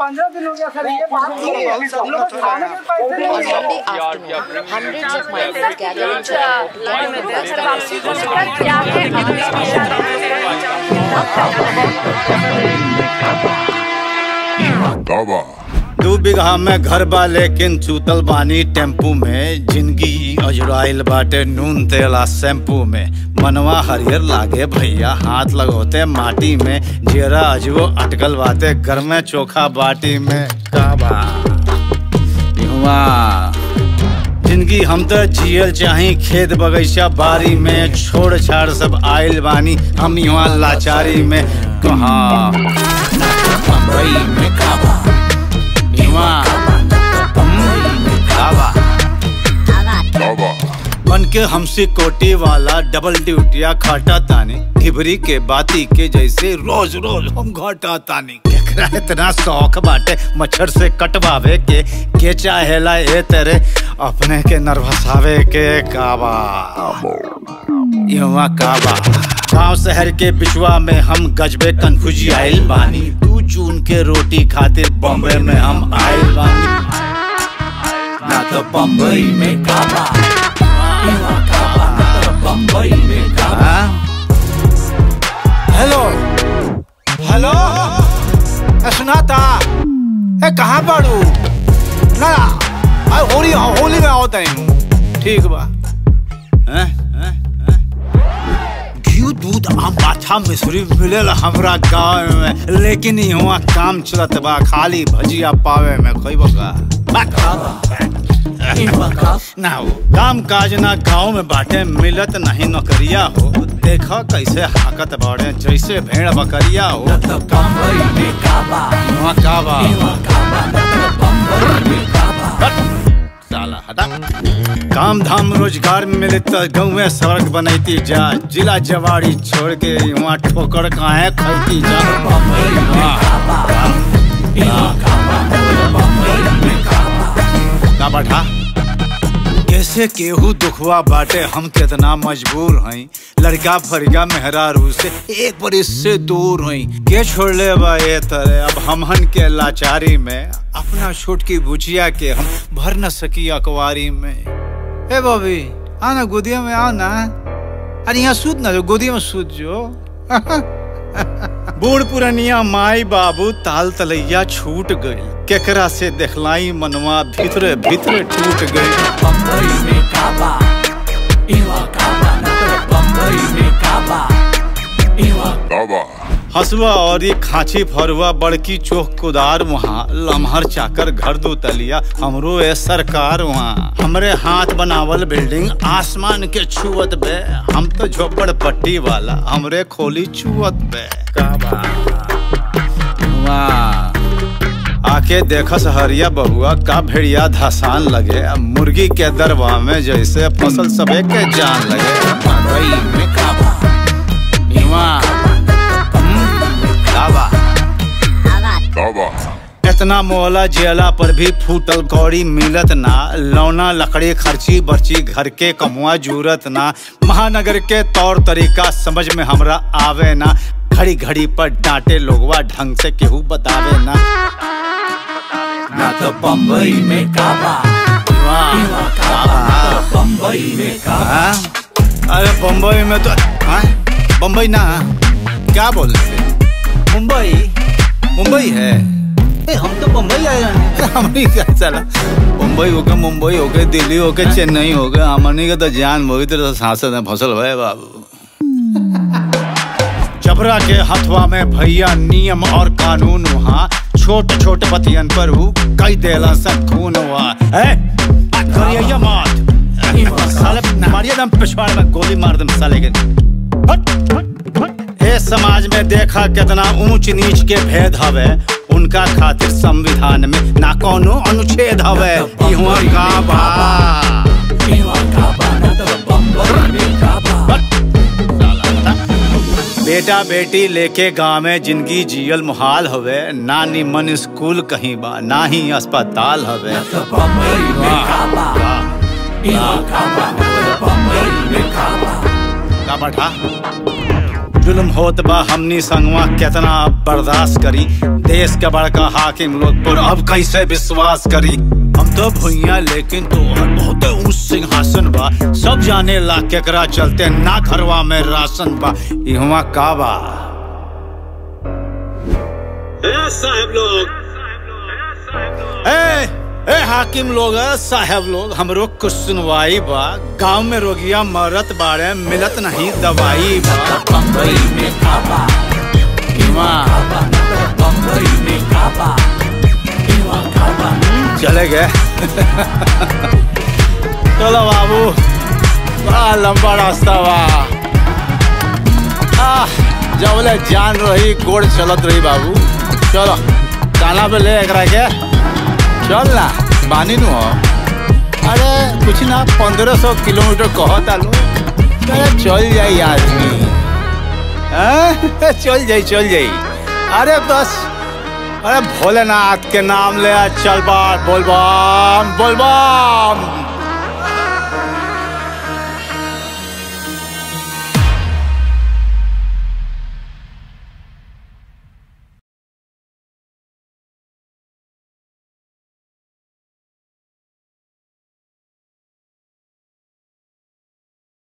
पंद्रह दिन हो गया सर ये बात की है। हम लोग खाने के पैसे नहीं है दावा दू बीघा में घर बा, लेकिन चूतल बानी टेंपू में। ज़िंदगी अजराइल बाटे, नून तेला शैम्पू में। मनवा हरियर लागे भैया, हाथ लगोते माटी में। जेरा अजबो अटकल बाटे, घर में चोखा बाटी में। काबा ज़िंदगी हम तो जियल चाही, खेत बगीचा बारी में। छोड़ छाड़ सब आयल बानी, हम यहाँ लाचारी में। कहाँ? बम्बई में काबा इहाँ बन के हमसे कोटी वाला डबल ड्यूटिया खाटा तानी ढिबरी के बाती के जैसे रोज रोज हम घाटा तानी। इतना शौक बाटे मच्छर से कटवावे के के चाहेला ए तेरे अपने के नर्वसावे के काबा। युवा काबा गाँव शहर के बिचवा में हम गजबे कन्फ्यूजी आइल बानी। चून के रोटी खातिर बॉम्बे में हम आए बानी ना तो बम्बई में काबा। काबा ना तो बम्बई में काबा। हेलो। सुनाता। ए कहाँ पड़ू ना होली होली में आओ तनी ठीक बा। हैं हैं हैं? दूध आम पाछा मिश्री मिलेला हमरा गाँव में लेकिन यहाँ काम चलत बा खाली भजिया पावे में कोई बका ना हो काम काज ना गाँव में बाटे मिलत नहीं नौकरिया हो। देखो कैसे हाकत बाड़े जैसे भेड़ बकरिया हो। वहाँ काबा। हट, साला हटा। काम धाम रोज़गार मिले तो गाँव सड़क बनैती जा। जिला जवाड़ी छोड़ के वहाँ ठोकर काहे खैती जा? कैसे केहू दुखवा बाटे, हम कितना मजबूर हई। लड़का फरिया मेहरारू से एक बरिस से दूर हई। के छोड़ ले बा ये तरह? अब हमहन के लाचारी में, अपना छोटकी बुचिया के हम भर न सकी अकवारी में। ए बॉबी आना गोदिया में आओ ना अरे यहाँ सूत ना जो गोदिया में सूत जो बूढ़ पुरनिया माई बाबू ताल तलैया छूट गई केकरा से देखलाई मनवा भीतरे भीतरे टूट गई दावा हसुआ और ये खांची फरुआ बड़की चोख कुदार वहाँ। लम्हर चाकर घर दो तलिया हमरो ए सरकार वहाँ। हमरे हाथ बनावल बिल्डिंग आसमान के छुअत बे। हम तो झोपड़ पट्टी वाला हमरे खोली छुअत बे। आके देखस हरिया बहुआ का भेड़िया धसान लगे। मुर्गी के दरवा में जैसे फ़सल सबे के जान लगे। इतना मोहला जेला पर भी फूटल कौड़ी मिलत ना। लौना लकड़ी खर्ची बर्ची घर के कमुआ जूरत ना। महानगर के तौर तरीका समझ में हमरा आवे ना। घड़ी घड़ी पर डांटे लोगवा ढंग से केहू बतावे ना। ना तो बम्बई में काबा। बम्बई में काबा। अरे बम्बई में तो हाँ? बम्बई ना क्या बोल रहे मुंबई? मुंबई है। हम तो मुंबई आए हैं। हमनी क्या चला? मुंबई हो गए मुंबई हो गए दिल्ली हो गए चेन्नई हो गए हमनी के तो जान मोही तो सांसद में फ़सल भय बाबू। जबरा के हथवा में भैया नियम और कानून वहाँ छोट छोट बतियन पर हु कई देला सब खून हुआ। है करिया मत साले मारिया दम पिछवाड़ में गोली मार दम साले के। हट, समाज में देखा कितना ऊंच नीच के भेद हवे। उनका खातिर संविधान में ना कोनो अनुच्छेद हवे। इहुआ का बा। बेटा बेटी लेके गाँव में ज़िंदगी जियल मुहाल हवे। ना निमन स्कूल कहीं बा ना ही अस्पताल हवे। का बैठा जुल्म होत बा हमनी संगवा केतना अब बर्दाश्त करी। देश के बड़का हाकिम लोग पर अब कैसे विश्वास करी? हम तो भुइया लेकिन तो बहुत ऊंच सिंहासन बा। सब जाने ला केकरा चलते ना घरवा में राशन बा। इहवा का बा? साहब लोग। ए! ए हाकिम लोग साहब लोग हमरो कुछ सुनवाई बा। गाँव में रोगिया मरत बारे मिलत नहीं दवाई बा। बम्बई में काबा बम्बई में काबा चले गए। चलो बाबू बड़ा लंबा रास्ता बा। जबले जान रही गोड़ चलत रही बाबू। चलो काना पे ले एकरा के। चल ना बानी नु हो। अरे, कुछ ना, पंद्रह सौ किलोमीटर कहत आलू अरे, चल जाई आदमी। हाँ? चल जाई चल जाई। अरे, बस। अरे, भोलेनाथ के नाम ले चल बार, बोल बम बोल बम।